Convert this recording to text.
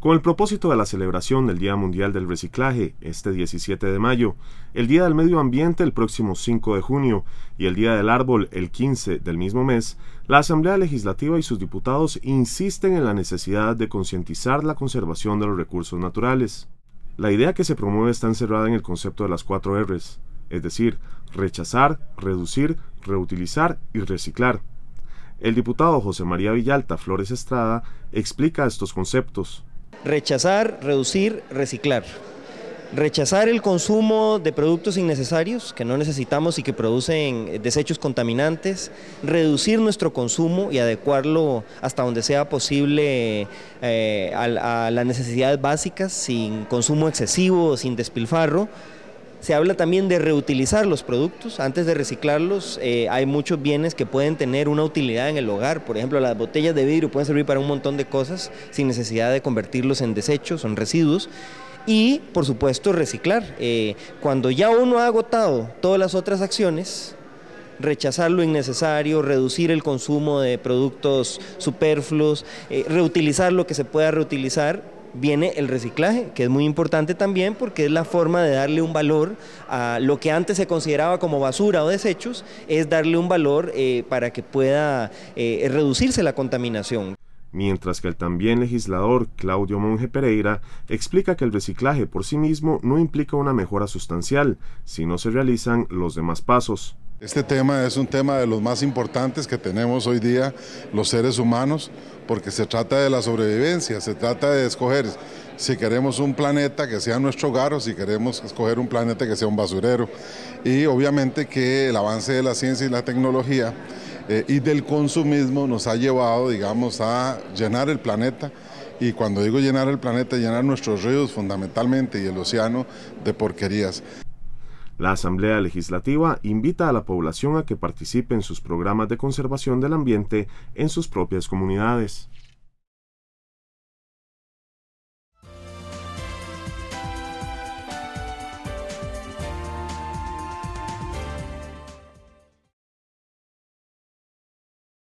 Con el propósito de la celebración del Día Mundial del Reciclaje este 17 de mayo, el Día del Medio Ambiente el próximo 5 de junio y el Día del Árbol el 15 del mismo mes, la Asamblea Legislativa y sus diputados insisten en la necesidad de concientizar la conservación de los recursos naturales. La idea que se promueve está encerrada en el concepto de las cuatro Rs, es decir, rechazar, reducir, reutilizar y reciclar. El diputado José María Villalta Flores Estrada explica estos conceptos. Rechazar, reducir, reciclar. Rechazar el consumo de productos innecesarios que no necesitamos y que producen desechos contaminantes, reducir nuestro consumo y adecuarlo hasta donde sea posible eh, a, a las necesidades básicas, sin consumo excesivo, sin despilfarro, se habla también de reutilizar los productos. Antes de reciclarlos, eh, hay muchos bienes que pueden tener una utilidad en el hogar. Por ejemplo, las botellas de vidrio pueden servir para un montón de cosas sin necesidad de convertirlos en desechos, en residuos. Y, por supuesto, reciclar. Eh, cuando ya uno ha agotado todas las otras acciones, rechazar lo innecesario, reducir el consumo de productos superfluos, eh, reutilizar lo que se pueda reutilizar, viene el reciclaje, que es muy importante también porque es la forma de darle un valor a lo que antes se consideraba como basura o desechos, es darle un valor eh, para que pueda eh, reducirse la contaminación. Mientras que el también legislador Claudio Monge Pereira explica que el reciclaje por sí mismo no implica una mejora sustancial si no se realizan los demás pasos. Este tema es un tema de los más importantes que tenemos hoy día los seres humanos, porque se trata de la sobrevivencia, se trata de escoger si queremos un planeta que sea nuestro hogar o si queremos escoger un planeta que sea un basurero. Y obviamente que el avance de la ciencia y la tecnología eh, y del consumismo nos ha llevado, digamos, a llenar el planeta y cuando digo llenar el planeta, llenar nuestros ríos fundamentalmente y el océano de porquerías. La Asamblea Legislativa invita a la población a que participe en sus programas de conservación del ambiente en sus propias comunidades.